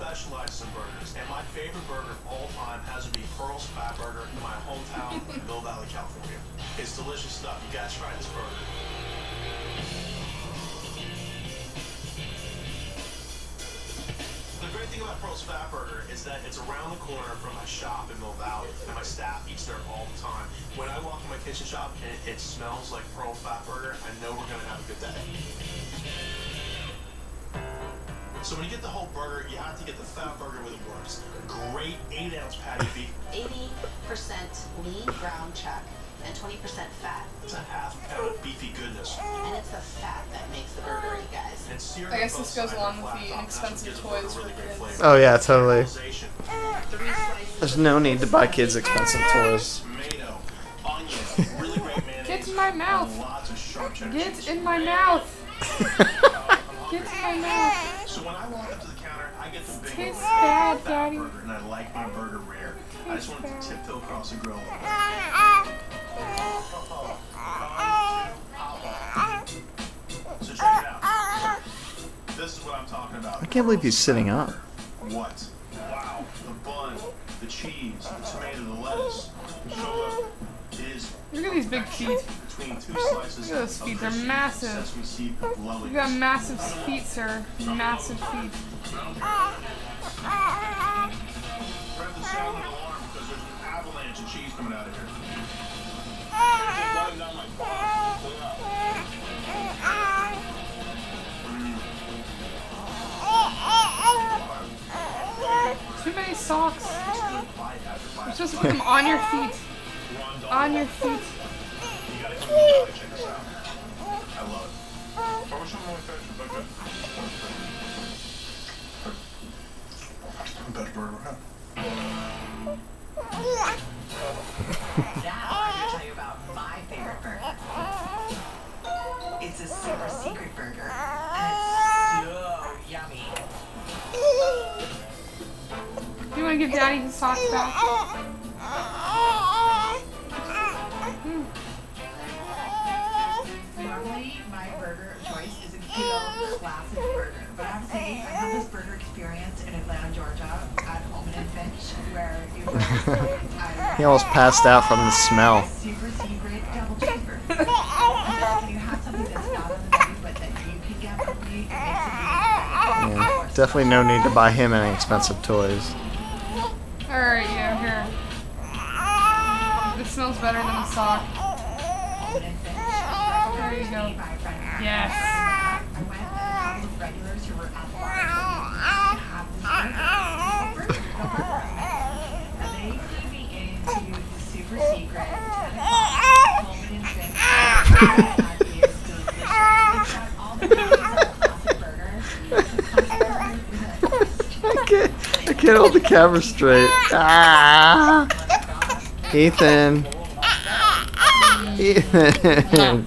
specializes in burgers, and my favorite burger of all time has to be Pearl's Phat Burger in my hometown, Mill Valley, California. It's delicious stuff. You gotta try this burger. The great thing about Pearl's Phat Burger is that it's around the corner from my shop in Mill Valley, and my staff eats there all the time. When I walk in my kitchen shop and it smells like Pearl's Phat Burger, I know we're gonna have a good day. So when you get the whole burger, you have to get the fat burger with the works. Great eight ounce patty beef. 80% lean ground chuck and 20% fat. It's a half pound of beefy goodness. And it's the fat that makes the burger, you guys. And seared I guess this goes along with the top, and that's what inexpensive gives the burger toys for really kids. Oh yeah, totally. Caramelization, Three slices. There's no need to buy kids expensive toys. Tomato, onion, really great mayonnaise. Get in my mouth. and Lots of sharp cheddar Get in my mouth. Get in my mouth. So when I walk up to the counter, I get the big Tastes old bad, fat Daddy. burger, and I like my burger rare. I just want to tiptoe across the grill. a little bit. So check it out. This is what I'm talking about. I can't believe he's sitting up. What? Wow. The bun, the cheese, the tomato, the lettuce. The sugar. It is Look at these big feet. Between two slices Look at those feet, they're massive. You got massive feet, sir. Massive feet. Grab the sound of alarm because there's an avalanche of cheese coming out of here. Too many socks. You're supposed to put them on your feet. On your feet. Give Daddy his socks back? Normally, my burger of choice is a good old classic burger, but I have to say, I had this burger experience in Atlanta, Georgia, at Holeman and Finch, where it was. He almost passed out from the smell. super secret double cheeseburger. You have something that's not on the menu, but that you can get from me, it makes it really Yeah, definitely no need to buy him any expensive toys. Alright, yeah, here. This smells better than the sock. There you go. Yes. I went with a couple of regulars who were at the bar to have this burger. No burger. And they took me into the super secret 10 o'clock Coleman and Finch. That is delicious. It's got all the goodies of a classic burger. The classic burger is a I can't, hold the camera straight. Ah, Ethan. Ethan.